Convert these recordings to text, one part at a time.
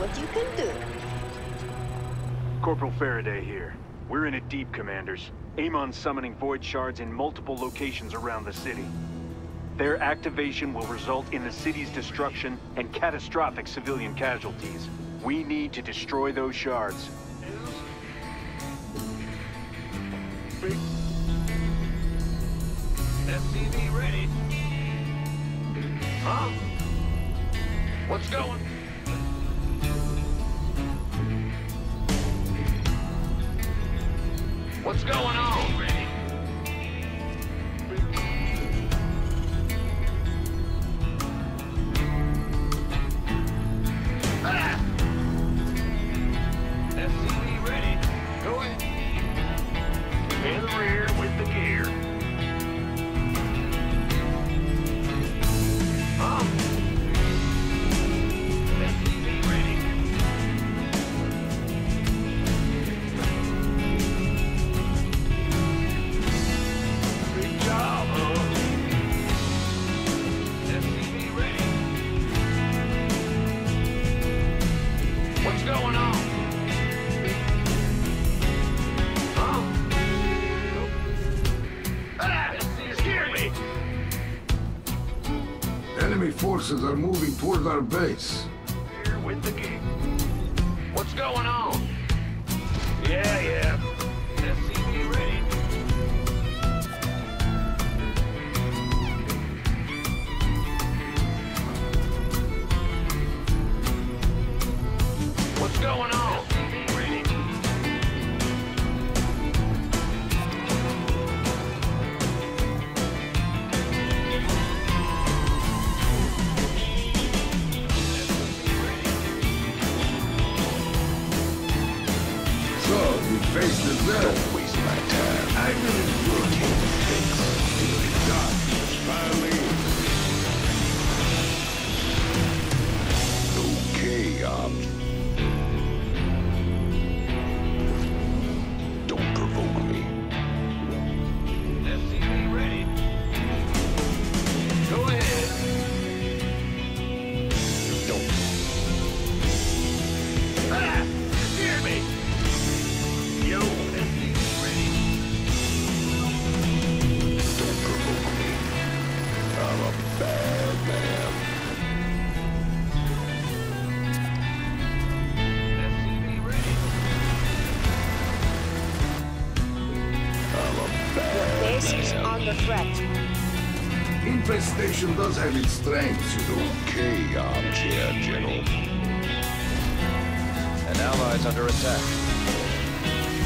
what you can do. Corporal Faraday here. We're in it deep, Commanders. Amon summoning Void Shards in multiple locations around the city. Their activation will result in the city's destruction and catastrophic civilian casualties. We need to destroy those shards. SCV ready. Huh? What's going? What's going on? Toward our base. Bad Base is under threat. Infestation does have its strengths, you know. Okay, armchair general. An ally is under attack.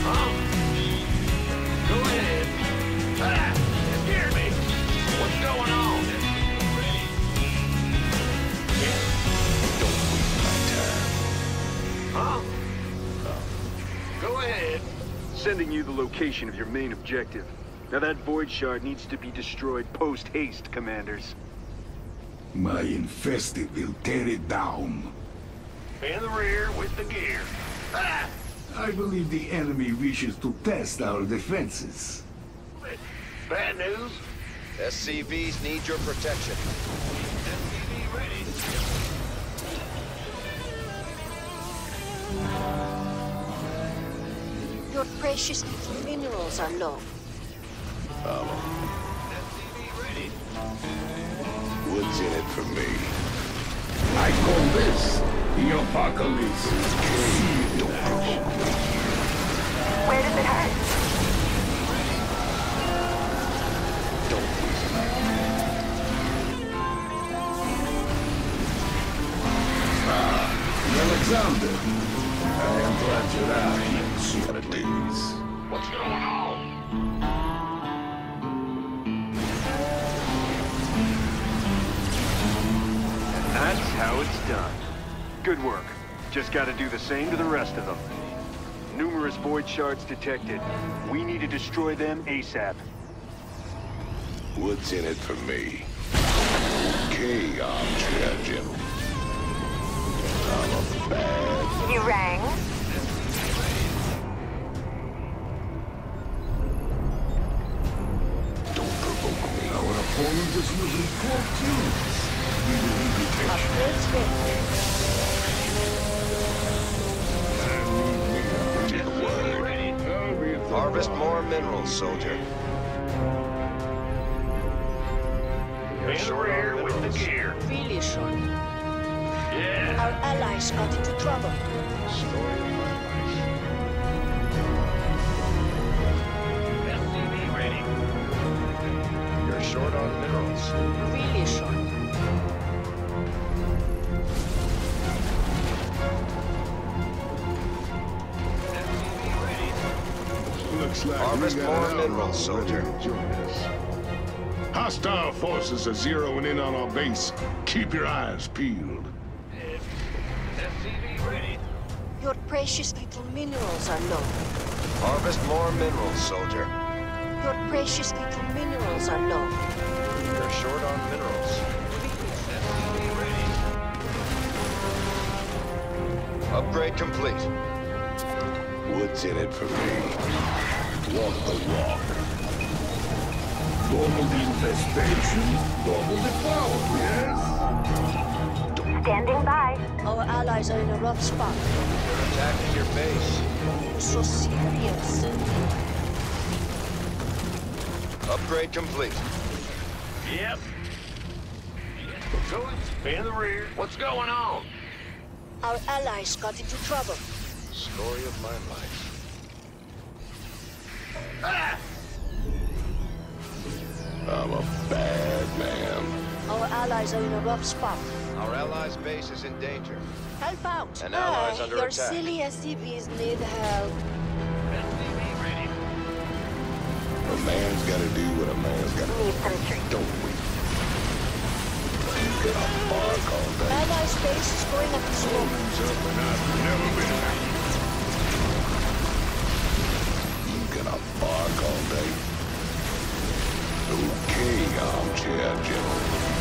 Huh? Go ahead. Ah! You scared me! What's going on? SCV. Don't waste my time. Huh? Go ahead. Sending you the location of your main objective. Now that Void Shard needs to be destroyed post-haste, Commanders. My infested will tear it down. In the rear with the gear. Ah! I believe the enemy wishes to test our defenses. Bad news? SCVs need your protection. SCV ready. Your precious minerals are low. Ready. What's in it for me? I call this the apocalypse. Same to the rest of them. Numerous Void Shards detected. We need to destroy them ASAP. What's in it for me? Okay, armchair general. I'm a bad You rang? Don't provoke me. Our opponent is using four cubes. We will need A Harvest more minerals, soldier. You're short on rear with the minerals. gear. Really short. Yeah. Our allies got into trouble. Story of my life. SCV ready. You're short on minerals. Harvest more minerals, soldier. join us. Hostile forces are zeroing in on our base. Keep your eyes peeled. SCV ready. Your precious little minerals are low. Harvest more minerals, soldier. Your precious little minerals are low. You're short on minerals. SCV ready. Upgrade complete. What's in it for me? Walk the walk. Double the infestation, double the power, yes? Standing by. Our allies are in a rough spot. They're attacking your base. So serious. Upgrade complete. Yep. Going in the rear. What's going on? Our allies got into trouble. Story of my life. I'm a bad man. Our allies are in a rough spot. Our allies' base is in danger. Help out. An ally's Ah, under your attack. silly SCVs need help. SCV ready. A man's gotta do what a man's gotta do. Need some trees. Don't we? You get a bark all day. Allies' base is going up in smoke. Something I've never been a bark all day. Okay, armchair general.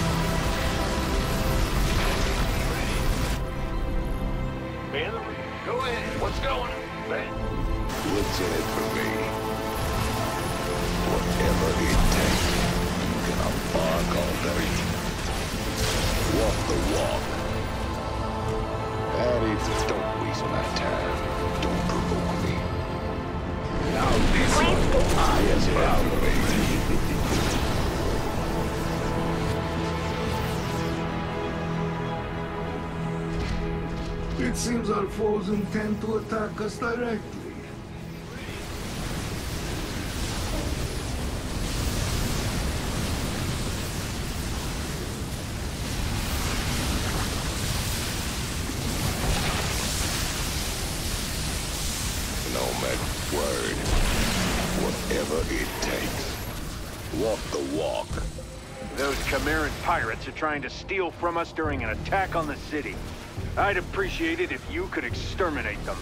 In. Go ahead. What's going on? Man. What's in it for me? Whatever it takes. You get a bark all day. Walk the walk. Addy, don't waste my time. Don't provoke me. Now It seems our foes intend to attack us directly. Pirates are trying to steal from us during an attack on the city. I'd appreciate it if you could exterminate them.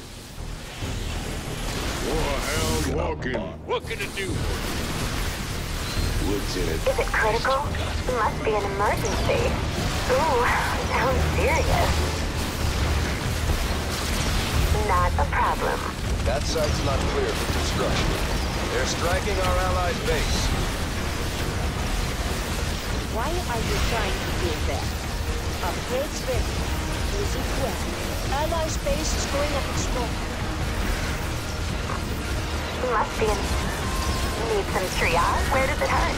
Warhound walking. What can it do? What's in it? Is it critical? Must be an emergency. Ooh, sounds serious. Not a problem. That site's not clear for construction. They're striking our allies' base. Why are you trying to build that? Upgrades ready. Use it well. Allies' base is going up in smoke. Must be in... Need some triage? Where does it hurt?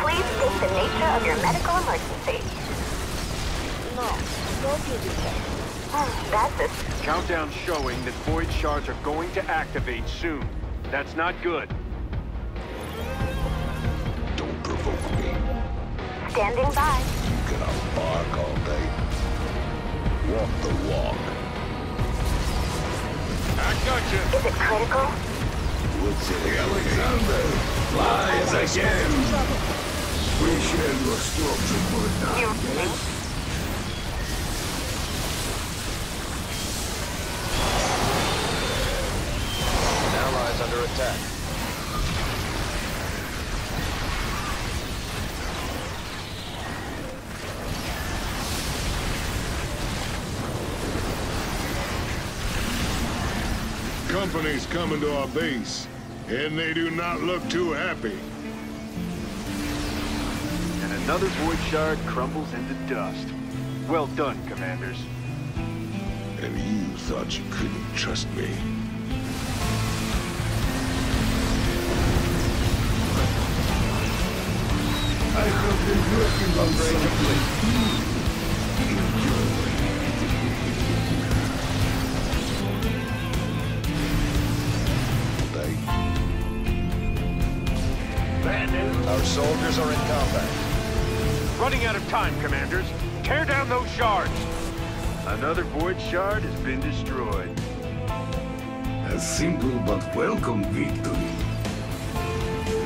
Please state the nature of your medical emergency. No, no beauty care. Hmm, That's a... Countdown showing that void shards are going to activate soon. That's not good. Standing by. You get a bark all day. Walk the walk. I got you. Is it critical? What's in it? Alexander, flies again. We share your structure for a time, You- yes? An under attack. Company's coming to our base, and they do not look too happy. And another void shard crumbles into dust. Well done, commanders. And you thought you couldn't trust me. I have been working on something. Our soldiers are in combat. Running out of time, commanders. Tear down those shards. Another void shard has been destroyed. A simple but welcome victory.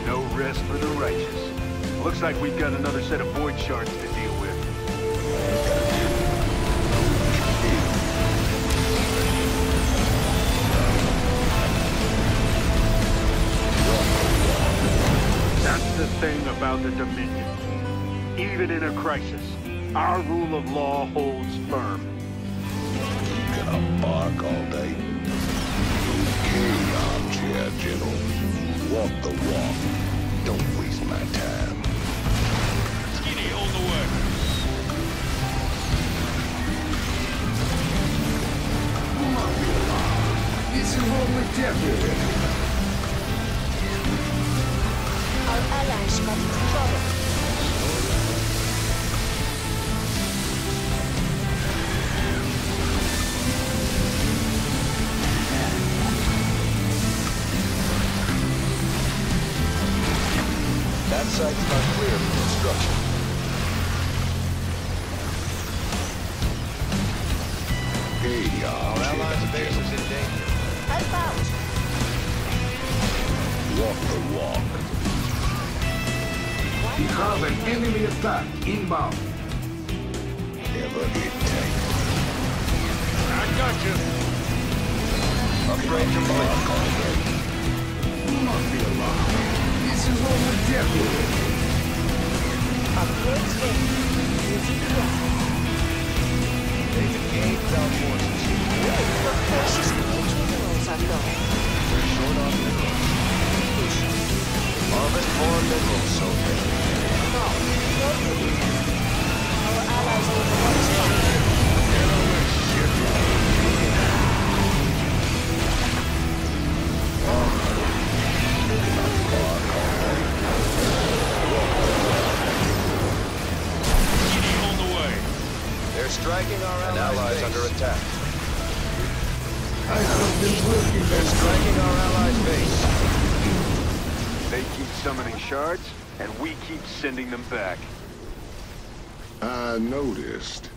No rest for the righteous. Looks like we've got another set of void shards the thing about the Dominion. Even in a crisis, our rule of law holds firm. Gonna bark all day. Okay, armchair general. Walk the walk. Don't Hey, Our allies' base is in danger. Walk the walk. An enemy attack inbound. It takes. I got you. Be. This is what we deputy. Upgrades ready. Easy quest. They've engaged our forces. The precious page minerals are low. We're short on shards, and we keep sending them back. I noticed.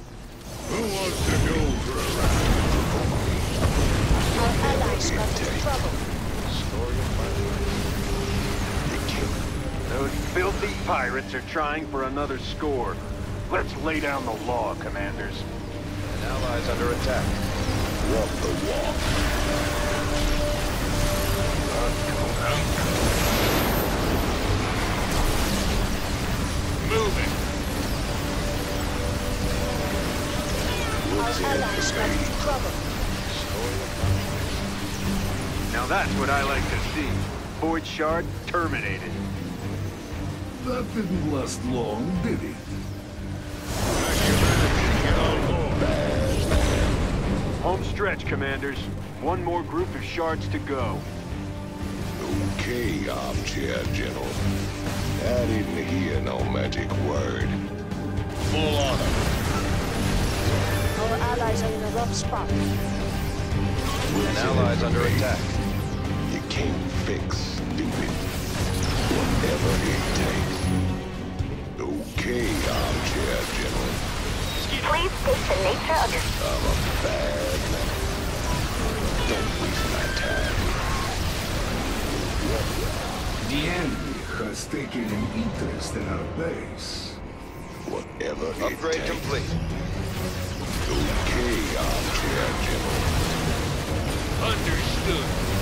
Who wants to go for a ride? Our allies got into trouble. Story of my life. Those filthy pirates are trying for another score. Let's lay down the law, commanders. An allies under attack. Walk the walk. Moving. Our allies got into trouble. Now that's what I like to see. Void shard terminated. That didn't last long, did it? Home stretch, commanders. One more group of shards to go. Okay, armchair general. I didn't hear no magic word. Full honor. Our allies are in a rough spot. An allies under attack. You can't fix stupid. Whatever it takes. Okay, armchair general. Please state the nature of your... I'm a bad The enemy has taken an interest in our base. Whatever Upgrade takes. complete. Okay, armchair general. Understood.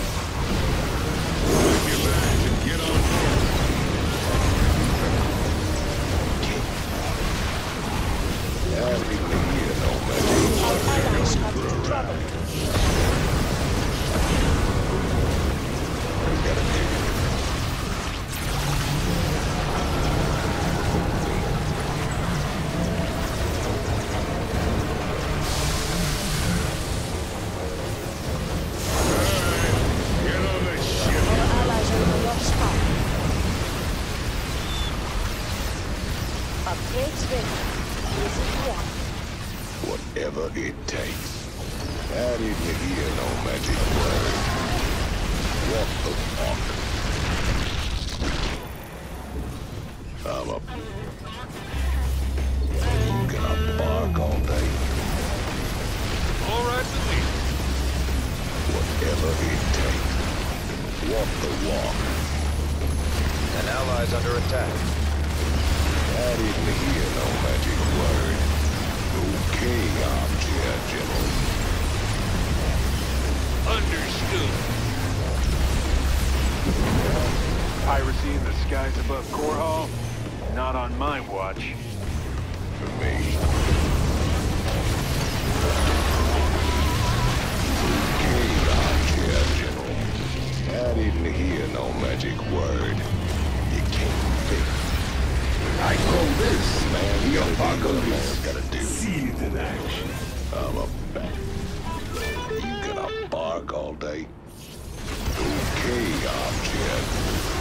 On my watch. For me. I didn't hear no magic word. You can't fix. I call this Man, the apocalypse. gotta do. See it in action. I'm a bat. You gonna bark all day? Okay, armchair.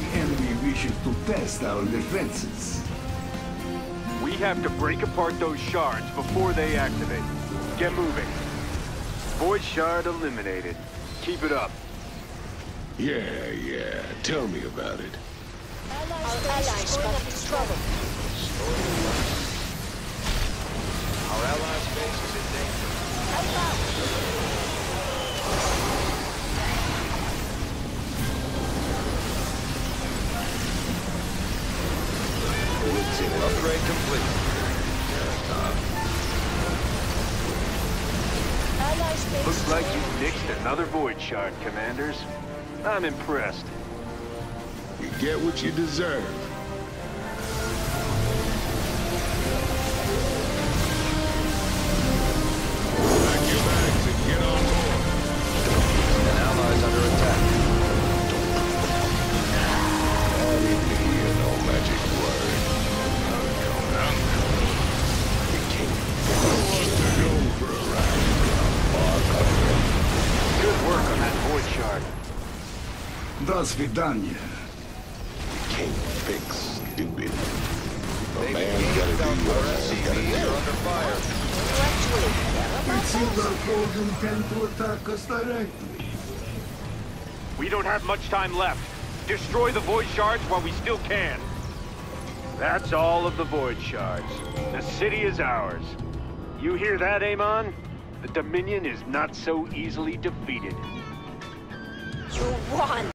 the enemy wishes to test our defenses. We have to break apart those shards before they activate. Get moving. Void shard eliminated. Keep it up. Yeah, yeah. Tell me about it. Our allies got into trouble. Our allies' base is in danger. Help out! Upgrade complete. Looks like you destroyed. nixed another Void Shard, Commanders. I'm impressed. You get what you deserve. До свидания. You can't fix stupid. A Navy man's units gotta do out what our a man's gotta SCVs do. are under fire. You actually care about It seems us? our foes intend to attack us directly. We don't have much time left. Destroy the Void Shards while we still can. That's all of the Void Shards. The city is ours. You hear that, Amon? The Dominion is not so easily defeated. You won!